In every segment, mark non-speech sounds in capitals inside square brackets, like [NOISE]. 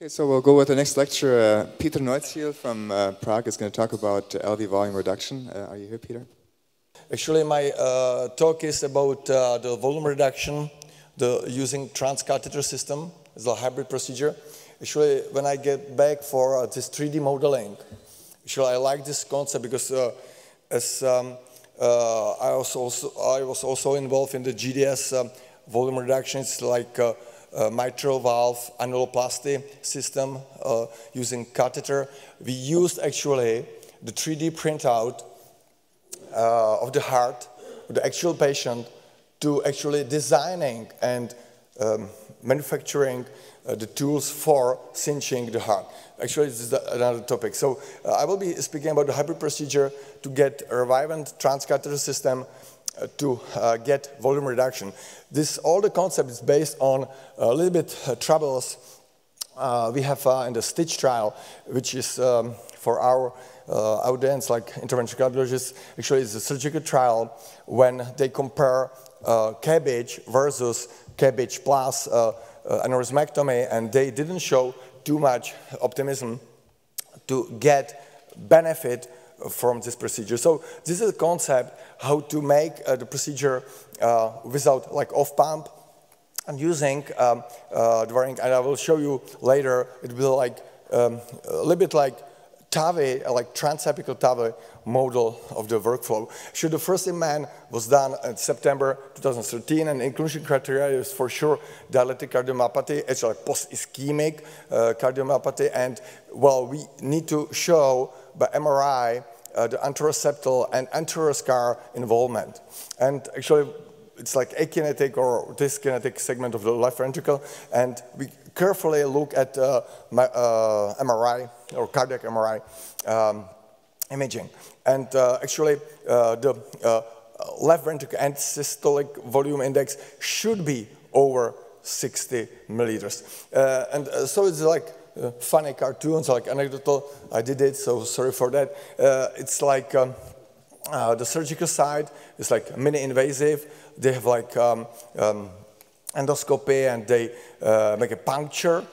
Okay, so we'll go with the next lecture. Uh, Peter Neuzil from uh, Prague is going to talk about uh, LV volume reduction. Uh, are you here, Peter? Actually, my uh, talk is about the volume reduction, the using transcatheter system as a hybrid procedure. Actually, when I get back for this 3D modeling, actually I like this concept because as um, I, was also, I was also involved in the GDS um, volume reduction. It's like mitral valve annuloplasty system uh, using catheter. We used actually the 3D printout uh, of the heart of the actual patient to actually designing and um, manufacturing uh, the tools for cinching the heart. Actually, this is another topic. So uh, I will be speaking about the hybrid procedure to get a Revivent transcatheter system uh, to uh, get volume reduction. This, all the concept is based on a little bit uh, troubles we have in the STITCH trial, which is um, for our uh, audience, like interventional cardiologists, actually it's a surgical trial when they compare uh, CABG versus cabbage plus uh, uh, aneurysmectomy, and they didn't show too much optimism to get benefit from this procedure. So this is a concept how to make uh, the procedure uh, without like off pump. I'm using um, uh, and I will show you later. It will like um, a little bit like TAVI, like transapical TAVI model of the workflow. So the first in man was done in September 2013, and inclusion criteria is for sure dilated cardiomyopathy, it's like post-ischemic uh, cardiomyopathy, and well, we need to show by MRI uh, the anteroseptal and anteroscar involvement. And actually, it's like akinetic or dyskinetic segment of the left ventricle, and we carefully look at uh, my, uh, MRI or cardiac MRI um, imaging. And uh, actually, uh, the uh, left ventricle end systolic volume index should be over 60 milliliters. and so it's like funny cartoons, like anecdotal. I did it, so sorry for that. It's like um, the surgical side is like mini invasive. They have like um, um, endoscopy and they uh, make a puncture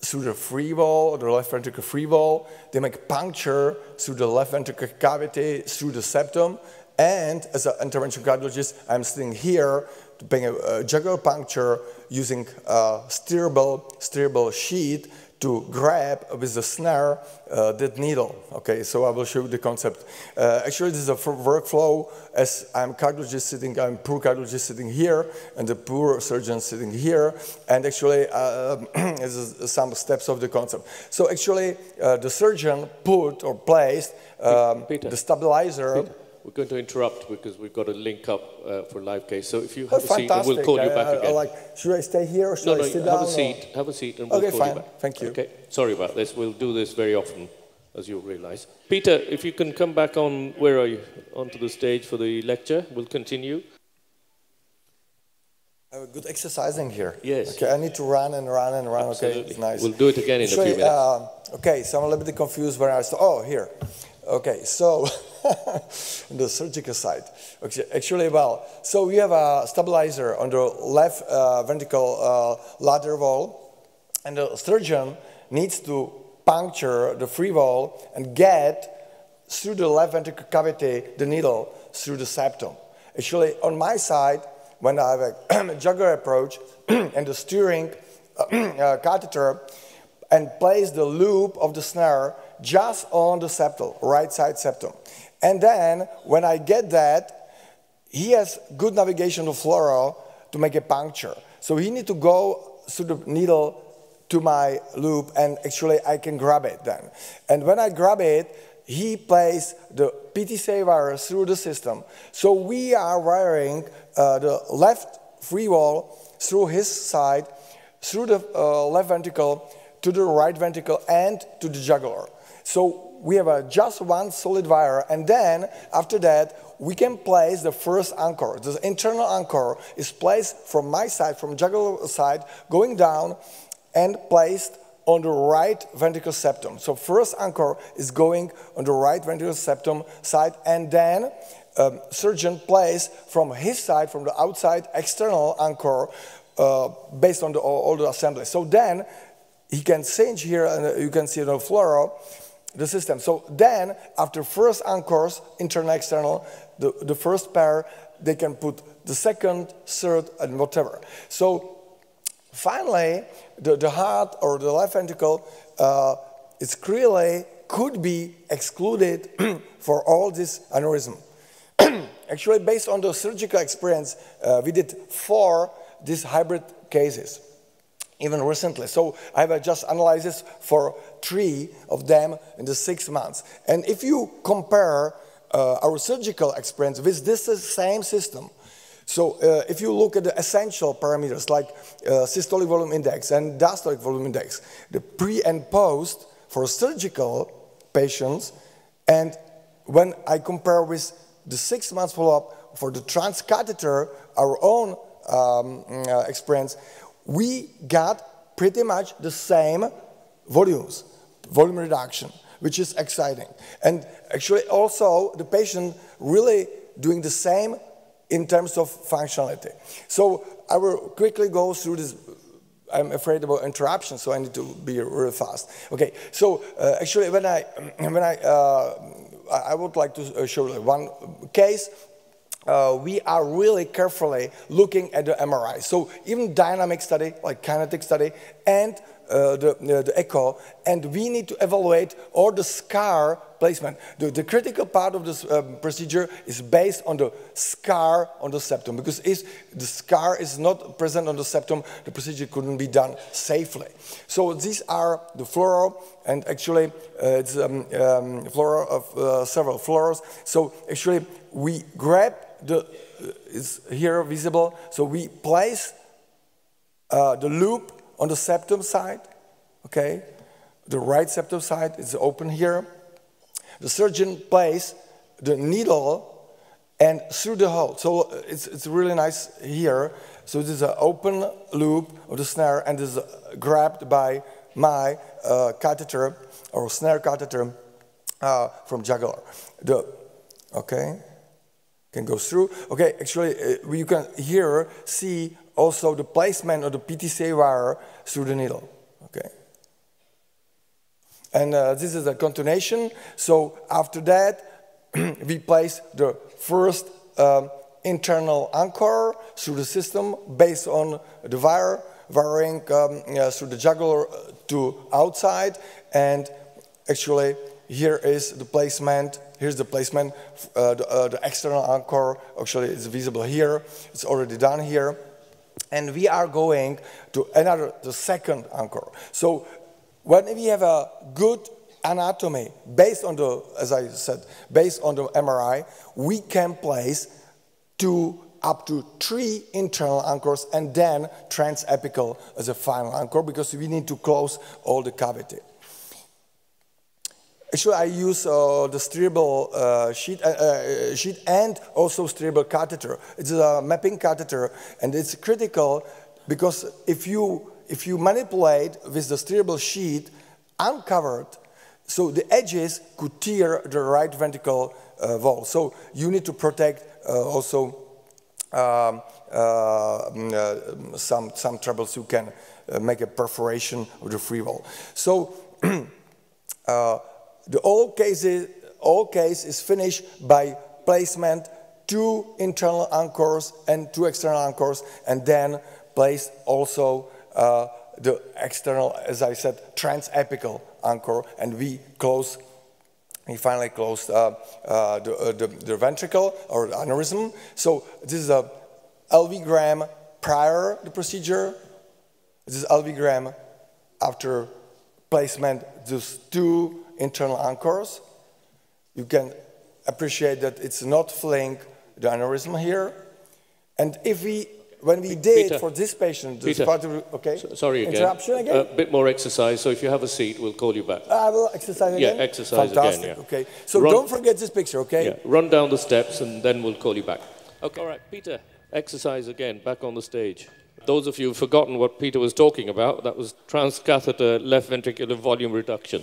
through the free wall, the left ventricular free wall. They make puncture through the left ventricular cavity, through the septum. And as an interventional cardiologist, I'm sitting here to a, a jugular puncture using a steerable, steerable sheet to grab with the snare uh, that needle. Okay, so I will show you the concept. Uh, actually, this is a workflow as I'm cardiologist sitting, I'm poor cardiologist sitting here, and the poor surgeon sitting here, and actually, uh, [CLEARS THROAT] is some steps of the concept. So actually, uh, the surgeon put or placed um, the stabilizer. Peter we're going to interrupt because we've got to link up uh, for live case. So if you have oh, a seat, we'll call you back I, again. like, should I stay here or should no, I no, sit have down? Have a seat. Or? Have a seat, and we'll okay, call fine. you back. Thank you. Okay. Sorry about this. We'll do this very often, as you'll realise. Peter, if you can come back on, where are you? Onto the stage for the lecture. We'll continue. I have a good exercising here. Yes. Okay, I need to run and run and run. Absolutely. Okay, it's nice. We'll do it again in Actually, a few minutes. Uh, okay, so I'm a little bit confused where I start. Oh, here. Okay, so [LAUGHS] [LAUGHS] the surgical side. Actually, well, so we have a stabilizer on the left uh, ventricle uh, ladder wall, and the surgeon needs to puncture the free wall and get through the left ventricle cavity the needle through the septum. Actually, on my side, when I have a [CLEARS THROAT] jugular approach [CLEARS THROAT] and the steering [CLEARS THROAT] uh, catheter and place the loop of the snare just on the septal, right side septum. And then when I get that, he has good navigation of fluoro to make a puncture. So he need to go through the needle to my loop and actually I can grab it then. And when I grab it, he plays the PTCA wires through the system. So we are wiring uh, the left free wall through his side, through the uh, left ventricle, to the right ventricle, and to the jugular. So we have a, just one solid wire, and then after that, we can place the first anchor. The internal anchor is placed from my side, from jugular side, going down and placed on the right ventricle septum. So first anchor is going on the right ventricle septum side, and then um, surgeon plays from his side, from the outside external anchor, uh, based on the, all, the assembly. So then he can change here, and you can see the fluoro, the system. So then, after first anchors, internal, external, the, the first pair, they can put the second, third, and whatever. So finally, the, the heart or the left ventricle uh, is clearly could be excluded [CLEARS THROAT] for all this aneurysm. [CLEARS THROAT] Actually, based on the surgical experience, uh, we did four these hybrid cases, even recently. So I have just analysis for three of them in the six months. And if you compare uh, our surgical experience with this same system, so uh, if you look at the essential parameters like uh, systolic volume index and diastolic volume index, the pre and post for surgical patients, and when I compare with the six months follow-up for the transcatheter, our own um, uh, experience, we got pretty much the same volumes, volume reduction, which is exciting. And actually also the patient really doing the same in terms of functionality. So I will quickly go through this. I'm afraid about interruption, so I need to be really fast. Okay, so uh, actually when I, [CLEARS THROAT] when I, uh, I would like to uh, show one case uh, we are really carefully looking at the MRI. So even dynamic study, like kinetic study, and the, uh, the echo, and we need to evaluate all the scar placement. The, the critical part of this um, procedure is based on the scar on the septum, because if the scar is not present on the septum, the procedure couldn't be done safely. So these are the fluoro, and actually uh, it's um, um, of several fluoros. So actually we grab the, is here visible, so we place the loop on the septum side, okay? The right septum side is open here. The surgeon places the needle and through the hole. So uh, it's, it's really nice here. So this is an open loop of the snare and is grabbed by my uh, catheter or snare catheter uh, from jugular. The, okay, can go through. Okay, actually, uh, you can here see also the placement of the PTCA wire through the needle. Okay. And uh, this is a continuation. So after that, [CLEARS THROAT] we place the first um, internal anchor through the system based on the wire, wiring um, uh, through the jugular uh, to outside. And actually, here is the placement. Here's the placement. Uh, the, uh, the external anchor actually is visible here. It's already done here and we are going to another, the second anchor. So when we have a good anatomy based on the, as I said, based on the MRI, we can place two up to three internal anchors and then transapical as a final anchor because we need to close all the cavity. Actually, I use uh, the steerable uh, sheet, uh, uh, sheet and also steerable catheter. It's a mapping catheter, and it's critical because if you, if you manipulate with the steerable sheet uncovered, so the edges could tear the right ventricle uh, wall. So you need to protect uh, also um, mm, some, some troubles you can make a perforation of the free wall. So [CLEARS THROAT] the whole case is, all case is finished by placement two internal anchors and two external anchors, and then place also uh, the external, as I said, transapical anchor, and we close, we finally closed uh, uh, the, uh, the, the, ventricle or the aneurysm. So this is a LV gram prior the procedure. This is LV gram after placement, just two internal anchors. You can appreciate that it's not filling the aneurysm here. And if we, when we did Peter, for this patient, this Peter, part of, okay, so, sorry again. Interruption again. A bit more exercise. So if you have a seat, we'll call you back. I will exercise again. Yeah, exercise Fantastic. again. Yeah. Okay. So run, don't forget this picture. Okay. Yeah. Run down the steps, and then we'll call you back. Okay. All right, Peter. Exercise again. Back on the stage. Those of you who've forgotten what Peter was talking about, that was transcatheter left ventricular volume reduction.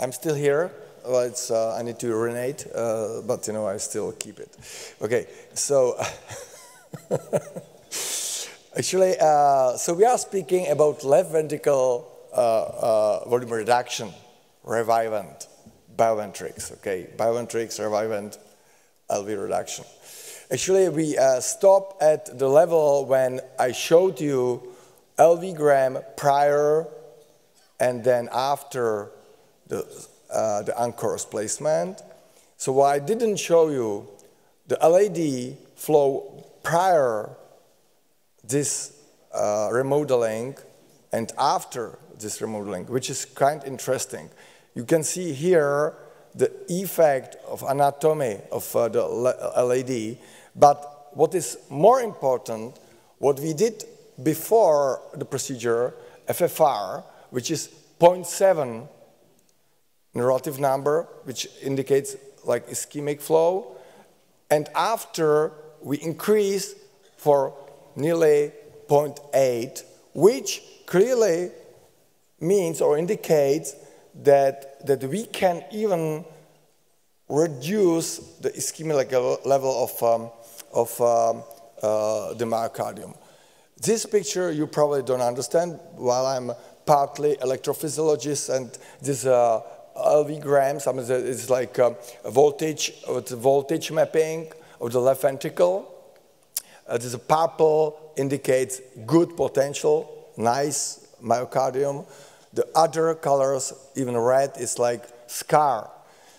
I'm still here. Well, it's, uh, I need to urinate, uh, but you know, I still keep it. Okay, so [LAUGHS] Actually, uh, so we are speaking about left ventricle uh, uh, volume reduction, Revivent, BioVentrix, okay? BioVentrix, Revivent, LV reduction. Actually, we uh, stop at the level when I showed you LV gram prior and then after the, uh, the anchors placement. So I didn't show you, the LAD flow prior this uh, remodeling and after this remodeling, which is kind of interesting. You can see here the effect of anatomy of uh, the LAD, but what is more important, what we did before the procedure, FFR, which is 0.7 relative number, which indicates like ischemic flow, and after we increase for nearly 0.8, which clearly means or indicates that, that we can even reduce the ischemic level of, um, of um, uh, the myocardium. This picture you probably don't understand while I'm partly electrophysiologist and this uh, LV grams, I mean, it's like a voltage, it's voltage mapping of the left ventricle. Uh, this purple indicates good potential, nice myocardium. The other colors, even red, is like scar.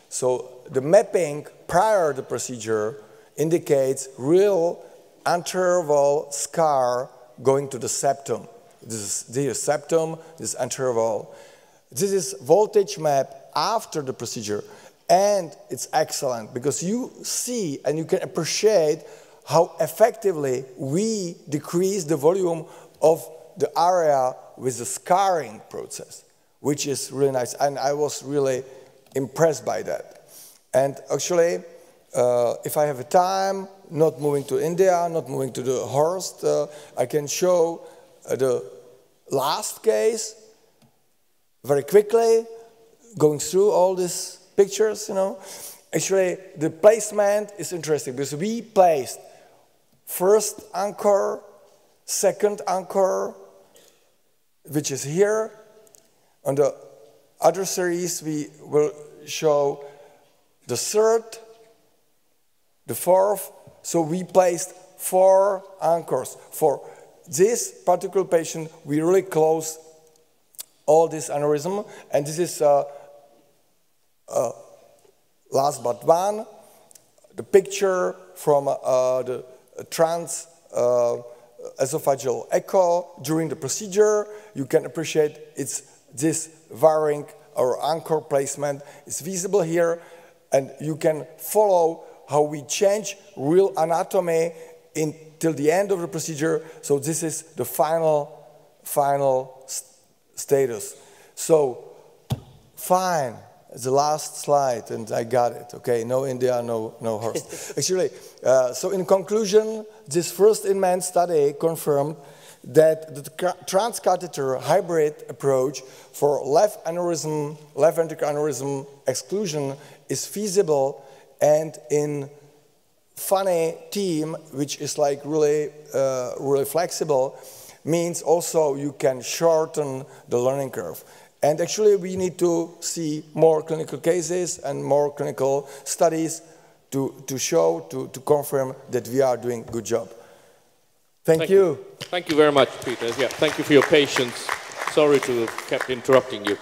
So the mapping prior to the procedure indicates real anterior scar going to the septum. This is the septum, this anterior This is voltage map after the procedure. And it's excellent because you see and you can appreciate how effectively we decrease the volume of the area with the scarring process, which is really nice. And I was really impressed by that. And actually, uh, if I have a time, not moving to India, not moving to the Horst, uh, I can show uh, the last case very quickly, going through all these pictures, you know. Actually, the placement is interesting because we placed first anchor, second anchor, which is here. On the other series, we will show the third, the fourth. So we placed four anchors. For this particular patient, we really close all this aneurysm. And this is uh, uh, last but one, the picture from uh, the trans uh, esophageal echo during the procedure. You can appreciate it's this varying or anchor placement is visible here, and you can follow how we change real anatomy until the end of the procedure. So this is the final, final st status. So, fine the last slide, and I got it. Okay, no India, no, no horse. [LAUGHS] Actually, uh, so in conclusion, this first in-man study confirmed that the transcatheter hybrid approach for left aneurysm, left ventricular aneurysm exclusion is feasible and in funny team, which is like really, uh, really flexible, means also you can shorten the learning curve. And actually, we need to see more clinical cases and more clinical studies to, to show, to, to confirm that we are doing a good job. Thank, thank you. you. Thank you very much, Peter. Yeah, thank you for your patience. Sorry to have kept interrupting you.